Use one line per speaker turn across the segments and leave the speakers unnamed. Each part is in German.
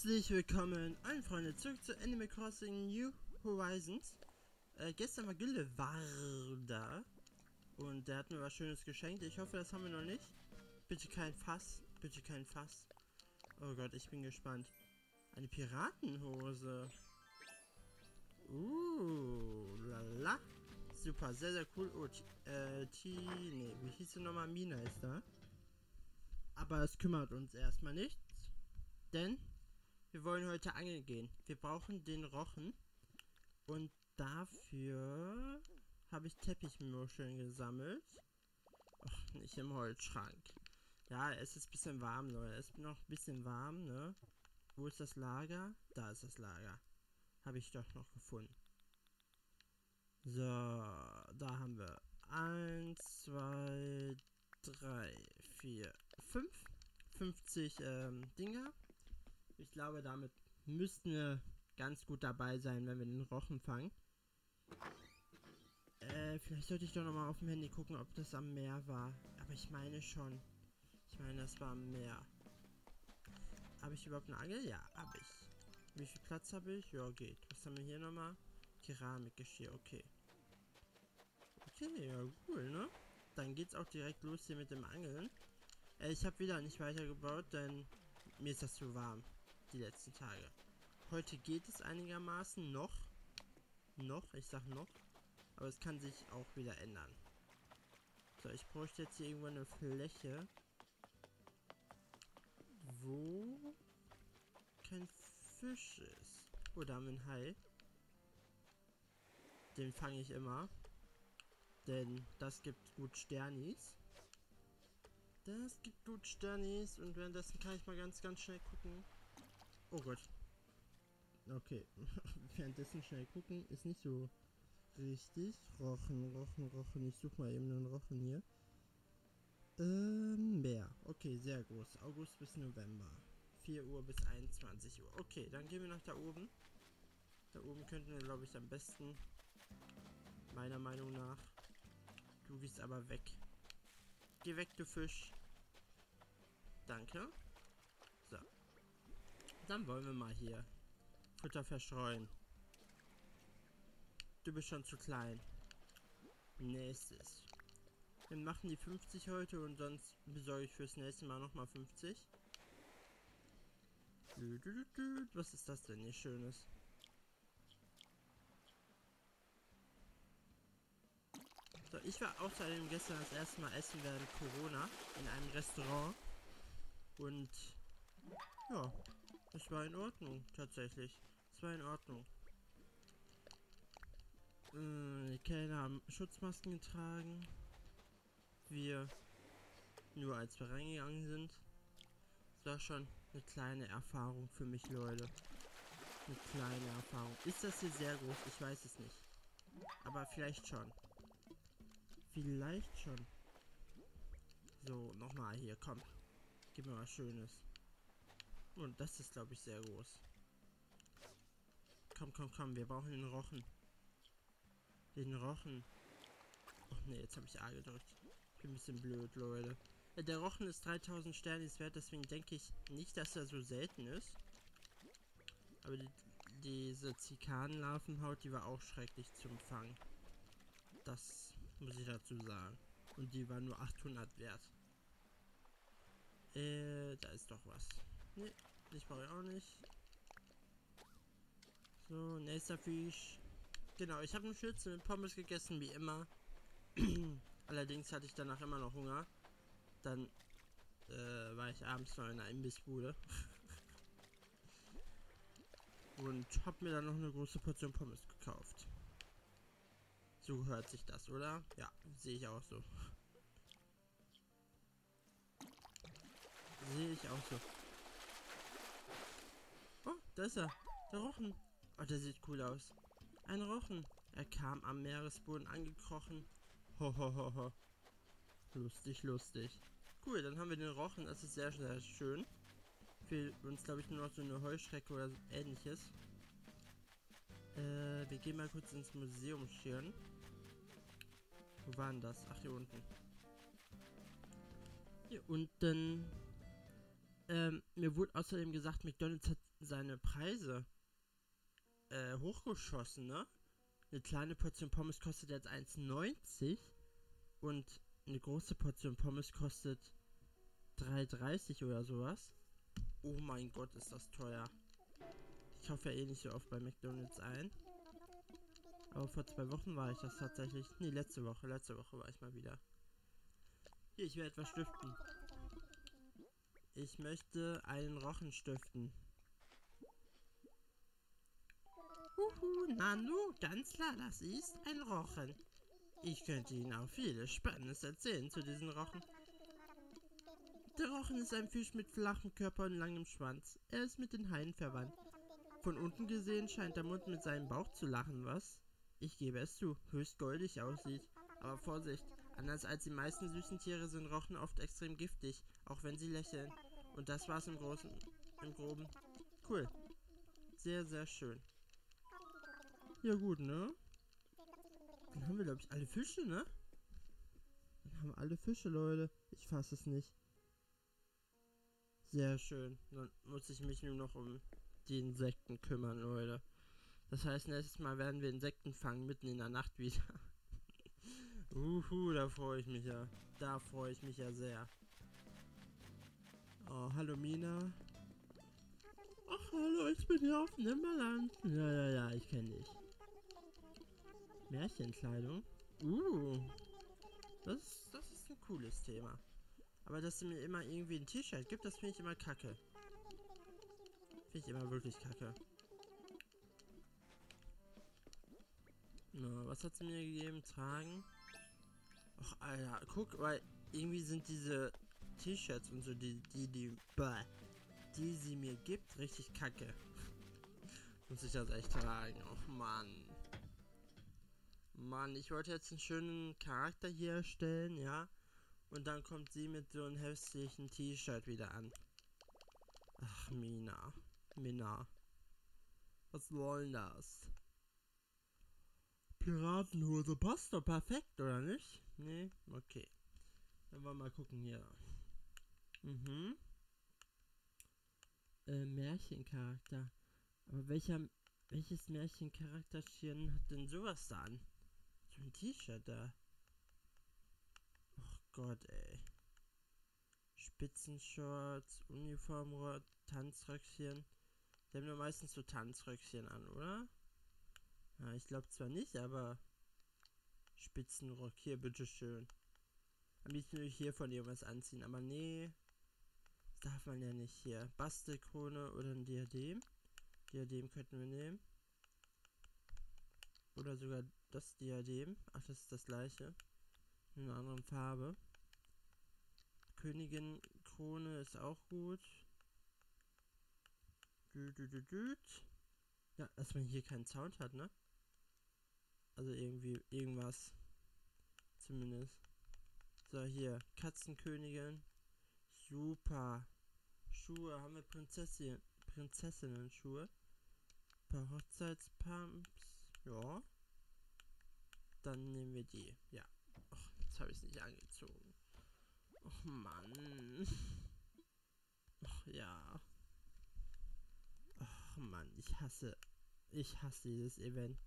Herzlich willkommen, allen Freunde, zurück zu Animal Crossing New Horizons. Äh, gestern war Gilde war da und der hat mir was Schönes geschenkt. Ich hoffe, das haben wir noch nicht. Bitte kein Fass, bitte kein Fass. Oh Gott, ich bin gespannt. Eine Piratenhose. Uh, lala. Super, sehr, sehr cool. Oh, T äh, T, nee, wie hieß sie nochmal? Mina ist da. Aber es kümmert uns erstmal nichts. Denn wir wollen heute angeln gehen. Wir brauchen den Rochen. Und dafür habe ich Teppichmuscheln gesammelt. Ach, nicht im Holzschrank. Ja, es ist ein bisschen warm, Leute. Es ist noch ein bisschen warm, ne? Wo ist das Lager? Da ist das Lager. Habe ich doch noch gefunden. So, da haben wir 1, 2, 3, 4, 5. 50 ähm, Dinger. Ich glaube, damit müssten wir ganz gut dabei sein, wenn wir den Rochen fangen. Äh, vielleicht sollte ich doch nochmal auf dem Handy gucken, ob das am Meer war. Aber ich meine schon. Ich meine, das war am Meer. Habe ich überhaupt eine Angel? Ja, habe ich. Wie viel Platz habe ich? Ja, geht. Was haben wir hier nochmal? Keramikgeschirr, okay. Okay, ja, cool, ne? Dann geht's auch direkt los hier mit dem Angeln. Äh, ich habe wieder nicht weitergebaut, denn mir ist das zu warm die letzten Tage. Heute geht es einigermaßen noch. Noch, ich sag noch. Aber es kann sich auch wieder ändern. So, ich bräuchte jetzt hier irgendwo eine Fläche, wo kein Fisch ist. Oh, da haben wir einen Hai. Den fange ich immer. Denn das gibt gut Sternis. Das gibt gut Sternis. Und währenddessen kann ich mal ganz, ganz schnell gucken, Oh Gott. Okay. Währenddessen schnell gucken ist nicht so richtig. Rochen, Rochen, Rochen. Ich suche mal eben einen Rochen hier. Ähm, Meer. Okay, sehr groß. August bis November. 4 Uhr bis 21 Uhr. Okay, dann gehen wir nach da oben. Da oben könnten wir, glaube ich, am besten. Meiner Meinung nach. Du gehst aber weg. Geh weg, du Fisch. Danke. Dann wollen wir mal hier Futter verstreuen. Du bist schon zu klein. Nächstes. Wir machen die 50 heute und sonst besorge ich fürs nächste Mal nochmal 50. Was ist das denn hier Schönes? So, ich war außerdem gestern das erste Mal essen während Corona in einem Restaurant. Und ja, es war in Ordnung, tatsächlich. Es war in Ordnung. Äh, die Kellner haben Schutzmasken getragen. Wir nur als wir reingegangen sind. Es war schon eine kleine Erfahrung für mich, Leute. Eine kleine Erfahrung. Ist das hier sehr groß? Ich weiß es nicht. Aber vielleicht schon. Vielleicht schon. So, nochmal hier, komm. Gib mir was Schönes. Und das ist, glaube ich, sehr groß. Komm, komm, komm. Wir brauchen den Rochen. Den Rochen. Ach ne, jetzt habe ich A gedrückt. Bin ein bisschen blöd, Leute. Äh, der Rochen ist 3000 Sterne wert, deswegen denke ich nicht, dass er so selten ist. Aber die, diese Zikanlarvenhaut, die war auch schrecklich zum Fangen. Das muss ich dazu sagen. Und die war nur 800 wert. Äh, da ist doch was. Ne, ich brauche ich auch nicht. So, nächster Fisch. Genau, ich habe einen Schütze mit Pommes gegessen, wie immer. Allerdings hatte ich danach immer noch Hunger. Dann äh, war ich abends noch in einer Imbissbude. Und habe mir dann noch eine große Portion Pommes gekauft. So hört sich das, oder? Ja, sehe ich auch so. Sehe ich auch so. Da ist er. Der Rochen. Oh, der sieht cool aus. Ein Rochen. Er kam am Meeresboden angekrochen. Ho, ho, ho, ho. Lustig, lustig. Cool, dann haben wir den Rochen. Das ist sehr, sehr schön. Fehlt uns, glaube ich, nur noch so eine Heuschrecke oder ähnliches. Äh, wir gehen mal kurz ins Museum schirren. Wo war denn das? Ach, hier unten. Hier unten Ähm, mir wurde außerdem gesagt, McDonalds hat seine Preise äh, hochgeschossen, ne? Eine kleine Portion Pommes kostet jetzt 1,90 und eine große Portion Pommes kostet 3,30 oder sowas. Oh mein Gott, ist das teuer. Ich kaufe ja eh nicht so oft bei McDonalds ein. Aber vor zwei Wochen war ich das tatsächlich. Nee, letzte Woche. Letzte Woche war ich mal wieder. Hier, ich werde etwas stiften. Ich möchte einen Rochen stiften. Uhu, Nanu, ganz klar, das ist ein Rochen. Ich könnte Ihnen auch vieles Spannendes erzählen zu diesen Rochen. Der Rochen ist ein Fisch mit flachem Körper und langem Schwanz. Er ist mit den Haien verwandt. Von unten gesehen scheint der Mund mit seinem Bauch zu lachen, was? Ich gebe es zu, höchst goldig aussieht. Aber Vorsicht, anders als die meisten süßen Tiere sind Rochen oft extrem giftig, auch wenn sie lächeln. Und das war's im Großen, im Groben. Cool. Sehr, sehr schön. Ja gut, ne? Dann haben wir, glaube ich, alle Fische, ne? Dann haben wir alle Fische, Leute. Ich fasse es nicht. Sehr schön. Dann muss ich mich nur noch um die Insekten kümmern, Leute. Das heißt, nächstes Mal werden wir Insekten fangen, mitten in der Nacht wieder. Uhu, da freue ich mich ja. Da freue ich mich ja sehr. Oh, hallo Mina. Ach, hallo, ich bin hier auf Nimmerland. Ja, ja, ja, ich kenne dich. Märchenkleidung? Uh, das, das ist ein cooles Thema. Aber dass sie mir immer irgendwie ein T-Shirt gibt, das finde ich immer kacke. Finde ich immer wirklich kacke. No, was hat sie mir gegeben? Tragen? Ach, Alter, guck, weil irgendwie sind diese T-Shirts und so, die, die, die, bäh, die sie mir gibt, richtig kacke. Muss ich das echt tragen? Och, Mann. Mann, ich wollte jetzt einen schönen Charakter hier erstellen, ja? Und dann kommt sie mit so einem hässlichen T-Shirt wieder an. Ach, Mina. Mina. Was wollen das? Piratenhose passt doch perfekt, oder nicht? Nee? Okay. Dann wollen wir mal gucken hier. Mhm. Äh, Märchencharakter. Aber welcher, welches Märchencharakterchen hat denn sowas da an? Ein T-Shirt da. Och Gott, ey. Spitzenshorts, Uniformrohr, Tanzröckchen. Die haben nur meistens so Tanzröckchen an, oder? Ja, ich glaube zwar nicht, aber Spitzenrock hier, bitteschön. Am liebsten würde ich hier von ihr was anziehen, aber nee. Das darf man ja nicht hier. Bastelkrone oder ein Diadem. Diadem könnten wir nehmen. Oder sogar das Diadem. Ach, das ist das gleiche. In einer anderen Farbe. Königin Krone ist auch gut. Dü, dü, dü, düt. Ja, dass man hier keinen Sound hat, ne? Also irgendwie irgendwas. Zumindest. So, hier. Katzenkönigin. Super. Schuhe. Haben wir Prinzessin, Prinzessinnen-Schuhe. Paar Hochzeitspumps. Ja. Dann nehmen wir die. Ja. Och, jetzt habe ich es nicht angezogen. Och Mann. Och ja. Och Mann, ich hasse. Ich hasse dieses Event.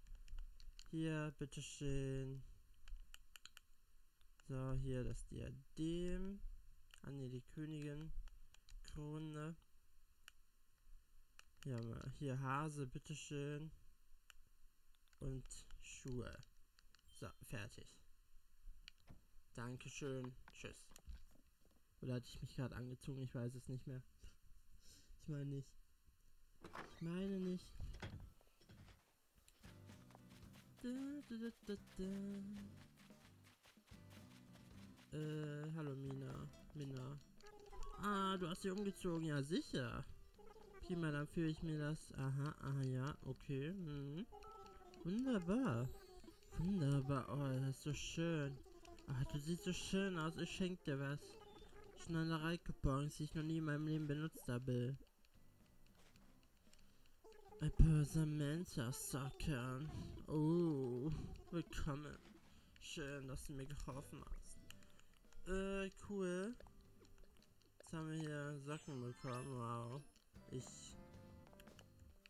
Hier, bitteschön. So, hier das Diadem. Ah ne, die Königin. Krone. Ja, hier Hase, bitteschön. Und Schuhe. Fertig. Dankeschön. Tschüss. Oder hatte ich mich gerade angezogen? Ich weiß es nicht mehr. Ich meine nicht. Ich meine nicht. Da, da, da, äh, hallo Mina. Mina. Ah, du hast dich umgezogen. Ja, sicher. Prima, dann führe ich mir das. Aha, aha, ja, okay. Mhm. Wunderbar. Wunderbar. Oh, das ist so schön. Ah, du siehst so schön aus. Ich schenke dir was. Schneiderei-Coupons, die ich noch nie in meinem Leben benutzt habe. Ein Persamenta-Socken. Oh, willkommen. Schön, dass du mir geholfen hast. Äh, cool. Jetzt haben wir hier Socken bekommen. Wow. Ich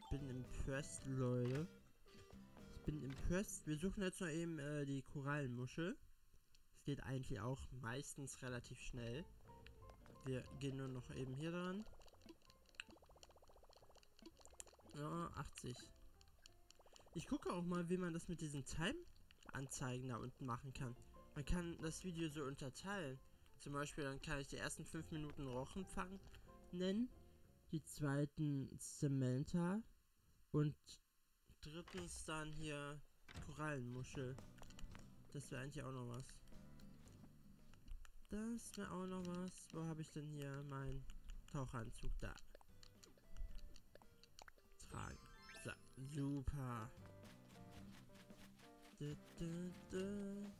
bin impressed, Leute. Bin impressed. Wir suchen jetzt noch eben äh, die Korallenmuschel. Es geht eigentlich auch meistens relativ schnell. Wir gehen nur noch eben hier dran. Ja, 80. Ich gucke auch mal, wie man das mit diesen Time-Anzeigen da unten machen kann. Man kann das Video so unterteilen. Zum Beispiel, dann kann ich die ersten 5 Minuten Rochenfang nennen, die zweiten Samantha und drittens dann hier Korallenmuschel. Das wäre eigentlich auch noch was. Das wäre auch noch was. Wo habe ich denn hier meinen Tauchanzug da? Tragen. So, super. Du, du, du.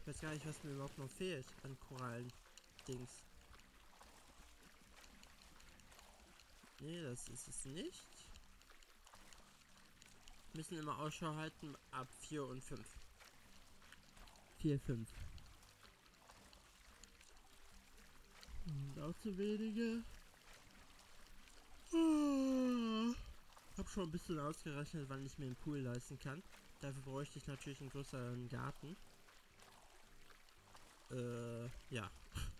Ich weiß gar nicht, was mir überhaupt noch fehlt an Korallen-Dings. Nee, das ist es nicht. Müssen immer Ausschau halten ab 4 und 5. 4, 5. Und auch zu wenige. Oh. Hab schon ein bisschen ausgerechnet, wann ich mir einen Pool leisten kann. Dafür bräuchte ich natürlich einen größeren Garten. Äh, ja.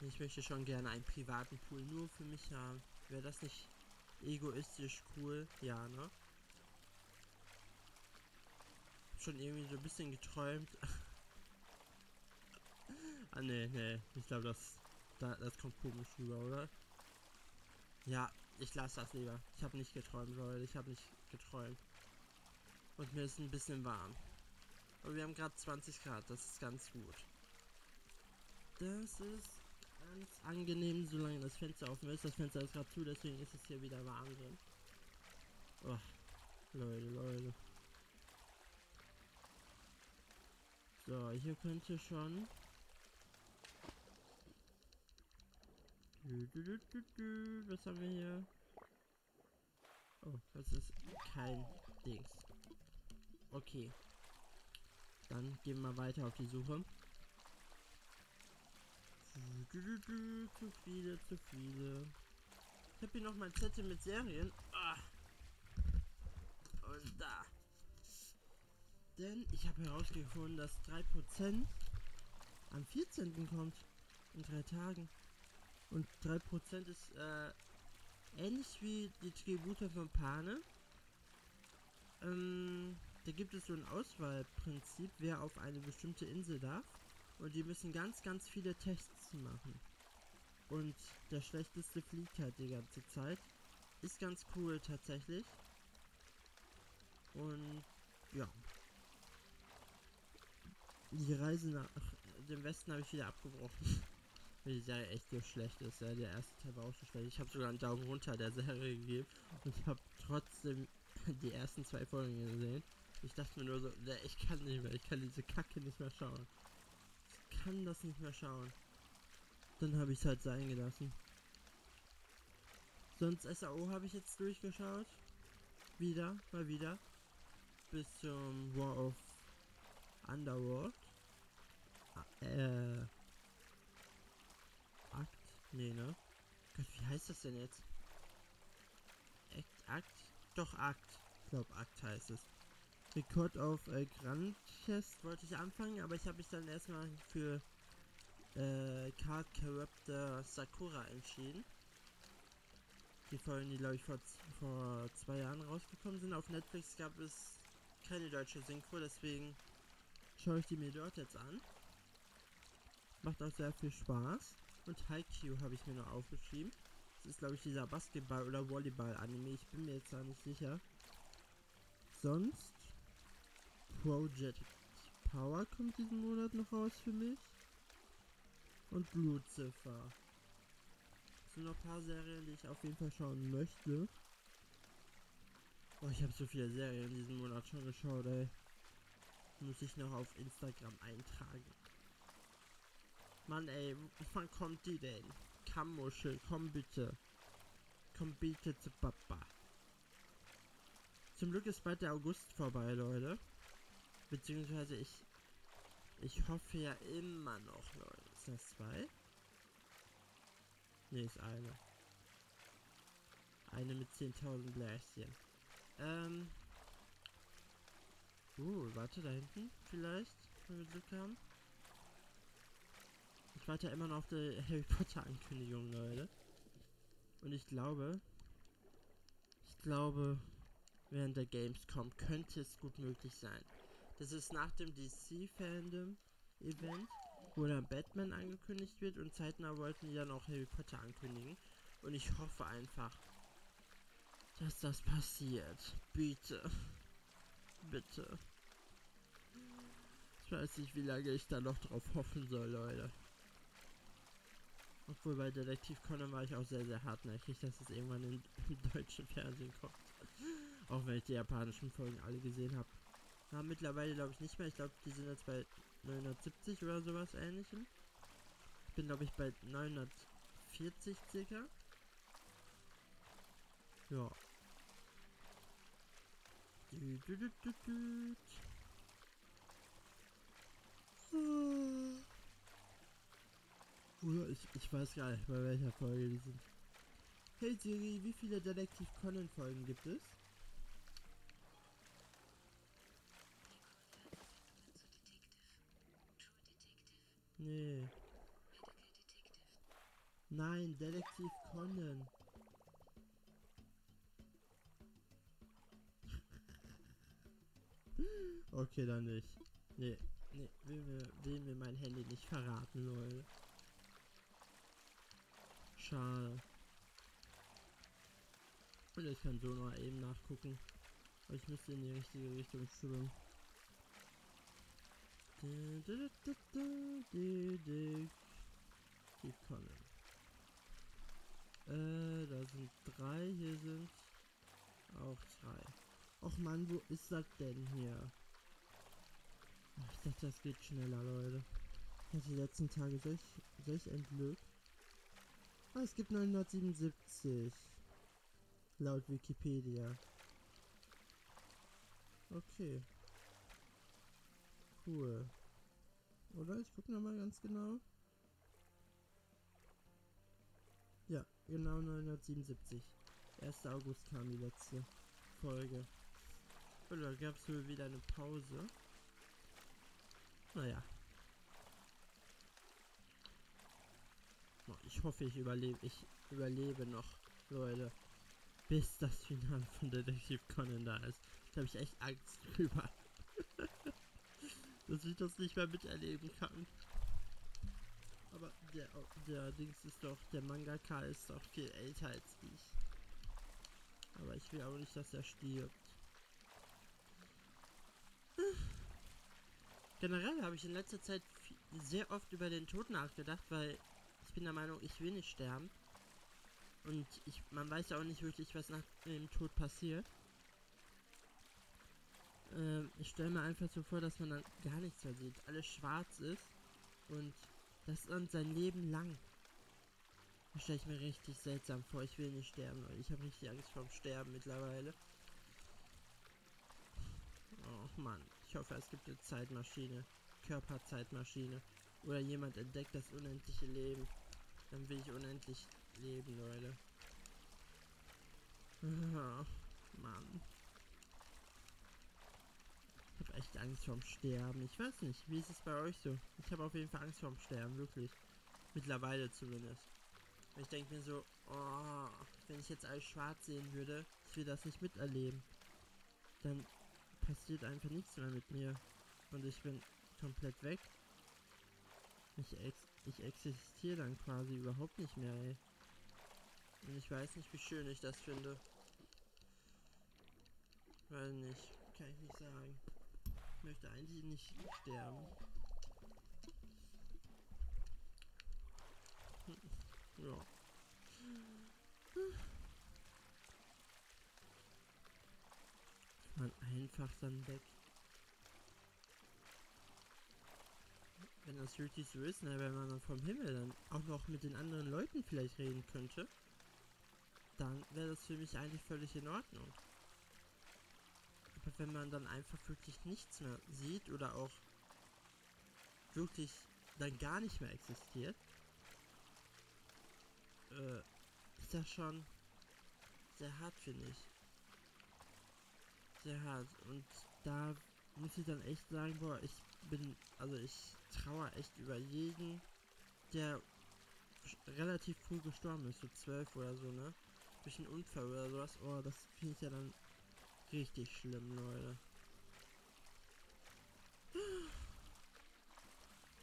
Ich möchte schon gerne einen privaten Pool nur für mich haben. Wäre das nicht egoistisch cool? Ja, ne? Schon irgendwie so ein bisschen geträumt. ah, ne, ne. Ich glaube, das, da, das kommt komisch rüber, oder? Ja, ich lasse das lieber. Ich habe nicht geträumt, Leute. Ich habe nicht geträumt. Und mir ist ein bisschen warm. Und wir haben gerade 20 Grad. Das ist ganz gut. Das ist ganz angenehm, solange das Fenster offen ist. Das Fenster ist gerade zu, deswegen ist es hier wieder warm drin. Oh, Leute, Leute. So, hier könnte schon... Was haben wir hier? Oh, das ist kein Dings. Okay. Dann gehen wir weiter auf die Suche. Zu viele, zu viele. Ich habe hier noch mein Zettel mit Serien. Ah. Und da. Denn ich habe herausgefunden, dass 3% am 14. kommt. In drei Tagen. Und 3% ist äh, ähnlich wie die Tribute von Pane. Ähm, da gibt es so ein Auswahlprinzip, wer auf eine bestimmte Insel darf. Und die müssen ganz, ganz viele Tests machen. Und der schlechteste fliegt halt die ganze Zeit. Ist ganz cool tatsächlich. Und ja. Die Reise nach dem Westen habe ich wieder abgebrochen. Weil die Serie echt so schlecht ist. Ja, der erste Teil war auch so schlecht. Ich habe sogar einen Daumen runter der Serie gegeben. Und ich habe trotzdem die ersten zwei Folgen gesehen. Ich dachte mir nur so, ich kann nicht mehr. Ich kann diese Kacke nicht mehr schauen kann das nicht mehr schauen. Dann habe ich es halt sein gelassen. Sonst SAO habe ich jetzt durchgeschaut. Wieder, mal wieder. Bis zum War of Underworld. Ah, äh. Akt? Nee, ne? Gott, wie heißt das denn jetzt? Act, Akt? Doch, Akt. Ich glaube, Akt heißt es. Rekord auf äh, Grand Chest wollte ich anfangen, aber ich habe mich dann erstmal für äh, Card Corruptor Sakura entschieden. Die Folgen, die glaube ich vor, vor zwei Jahren rausgekommen sind. Auf Netflix gab es keine deutsche Synchro, deswegen schaue ich die mir dort jetzt an. Macht auch sehr viel Spaß. Und Haikyuu habe ich mir noch aufgeschrieben. Das ist glaube ich dieser Basketball- oder Volleyball-Anime. Ich bin mir jetzt da nicht sicher. Sonst Project Power kommt diesen Monat noch raus für mich. Und Lucifer. Das sind noch ein paar Serien, die ich auf jeden Fall schauen möchte. Oh, ich habe so viele Serien diesen Monat schon geschaut, ey. Muss ich noch auf Instagram eintragen. Mann, ey, wann kommt die denn? Kammuschel, komm bitte. Komm bitte zu Papa. Zum Glück ist bald der August vorbei, Leute. Beziehungsweise ich, ich hoffe ja immer noch, Leute. Sind das zwei? Ne, ist eine. Eine mit 10.000 Bläschen. Ähm. Uh, warte, da hinten vielleicht, wenn wir Glück haben. Ich warte ja immer noch auf die Harry Potter Ankündigung, Leute. Und ich glaube, ich glaube, während der Gamescom könnte es gut möglich sein. Das ist nach dem DC-Fandom Event, wo dann Batman angekündigt wird und zeitnah wollten die dann auch Harry Potter ankündigen. Und ich hoffe einfach, dass das passiert. Bitte. Bitte. Ich weiß nicht, wie lange ich da noch drauf hoffen soll, Leute. Obwohl bei Detektiv Conan war ich auch sehr, sehr hartnäckig, dass es irgendwann in, im deutschen Fernsehen kommt. auch wenn ich die japanischen Folgen alle gesehen habe. Ja, mittlerweile glaube ich nicht mehr. Ich glaube, die sind jetzt bei 970 oder sowas ähnlichem. Ich bin glaube ich bei 940 circa. Ja. Du, du, du. Oder ich, ich weiß gar nicht, bei welcher Folge die sind. Hey Siri, wie viele Detektiv Conan Folgen gibt es? Nee. Nein, Detektiv Conan. okay, dann nicht. Nee, nee, will mir, will mir mein Handy nicht verraten, Leute. Schade. Und ich kann so noch eben nachgucken. Ich müsste in die richtige Richtung schwimmen. Die Conan. Äh, da sind drei, hier sind auch zwei. Och man, wo ist das denn hier? Ich dachte, das geht schneller, Leute. Ich hatte die letzten Tage solch, solch ein Glück. Ah, es gibt 977. Laut Wikipedia. Okay. Cool. Oder? Ich gucke nochmal ganz genau. Ja, genau 977. 1. August kam die letzte Folge. Oder gab es wohl wieder eine Pause? Naja. Ich hoffe, ich überlebe. Ich überlebe noch, Leute. Bis das Finale von Detektiv Conan da ist. Da habe ich echt Angst drüber. dass ich das nicht mehr miterleben kann. Aber der, der Dings ist doch, der Mangaka ist doch viel älter als ich. Aber ich will auch nicht, dass er stirbt. Generell habe ich in letzter Zeit sehr oft über den Tod nachgedacht, weil ich bin der Meinung, ich will nicht sterben. Und ich, man weiß ja auch nicht wirklich, was nach dem Tod passiert. Ähm, ich stelle mir einfach so vor, dass man dann gar nichts mehr sieht. Alles schwarz ist. Und das dann sein Leben lang. Das stelle ich mir richtig seltsam vor. Ich will nicht sterben, Leute. Ich habe richtig Angst vorm Sterben mittlerweile. Oh Mann. Ich hoffe, es gibt eine Zeitmaschine. Körperzeitmaschine. Oder jemand entdeckt das unendliche Leben. Dann will ich unendlich leben, Leute. Mann. Echt Angst vorm Sterben. Ich weiß nicht, wie ist es bei euch so? Ich habe auf jeden Fall Angst vorm Sterben, wirklich. Mittlerweile zumindest. Ich denke mir so, oh, wenn ich jetzt alles schwarz sehen würde, ich will das nicht miterleben. Dann passiert einfach nichts mehr mit mir. Und ich bin komplett weg. Ich, ex ich existiere dann quasi überhaupt nicht mehr, ey. Und ich weiß nicht, wie schön ich das finde. Weil nicht, kann ich nicht sagen. Ich möchte eigentlich nicht sterben. Hm. Ja. Man einfach dann weg. wenn das wirklich so ist, ne, wenn man dann vom Himmel dann auch noch mit den anderen Leuten vielleicht reden könnte, dann wäre das für mich eigentlich völlig in Ordnung. Wenn man dann einfach wirklich nichts mehr sieht oder auch wirklich dann gar nicht mehr existiert, äh, ist das schon sehr hart, finde ich. Sehr hart. Und da muss ich dann echt sagen, boah, ich bin, also ich trauere echt über jeden, der relativ früh gestorben ist, so zwölf oder so, ne? Durch einen Unfall oder sowas. Oh, das finde ich ja dann richtig schlimm, Leute.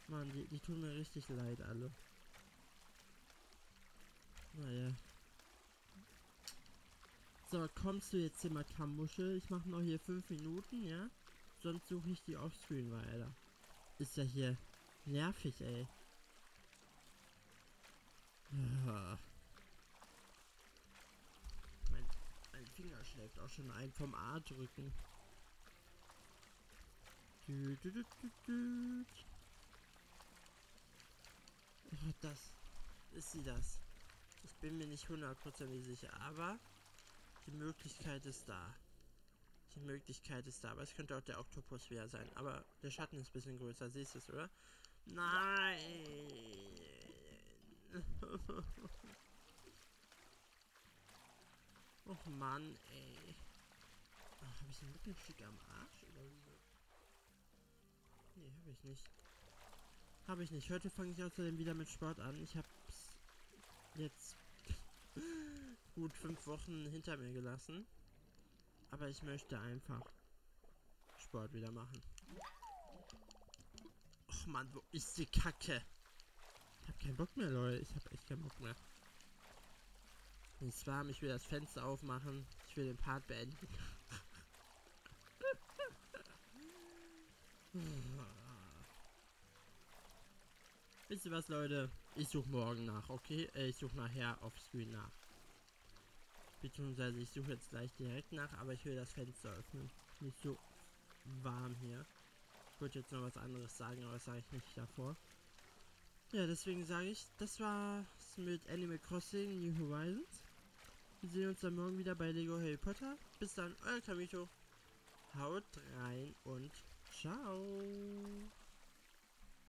Mann, die, die tun mir richtig leid, alle. Naja. So, kommst du jetzt hier mal Kammuschel? Ich mache noch hier fünf Minuten, ja? Sonst suche ich die offscreen weiter. Ist ja hier nervig, ey. Finger schlägt auch schon ein vom A drücken. Oh, das. Ist sie das? Ich bin mir nicht hundertprozentig sicher, aber die Möglichkeit ist da. Die Möglichkeit ist da, aber es könnte auch der Oktopus wieder sein. Aber der Schatten ist ein bisschen größer, siehst du es, oder? Nein! Och Mann, ey. Ach, habe ich ein Lippenstick am Arsch oder so? Nee, habe ich nicht. Habe ich nicht. Heute fange ich außerdem wieder mit Sport an. Ich habe jetzt gut fünf Wochen hinter mir gelassen. Aber ich möchte einfach Sport wieder machen. Och man, wo ist die Kacke? Ich hab keinen Bock mehr, Leute. Ich hab echt keinen Bock mehr. Und zwar, ich will das Fenster aufmachen. Ich will den Part beenden. Wisst ihr was, Leute? Ich suche morgen nach, okay? Äh, ich suche nachher auf Screen nach. Beziehungsweise ich suche jetzt gleich direkt nach, aber ich will das Fenster öffnen. Nicht so warm hier. Ich wollte jetzt noch was anderes sagen, aber das sage ich nicht davor. Ja, deswegen sage ich, das war's mit Animal Crossing New Horizons. Wir sehen uns dann morgen wieder bei Lego Harry Potter. Bis dann, euer Kamito. Haut rein und ciao.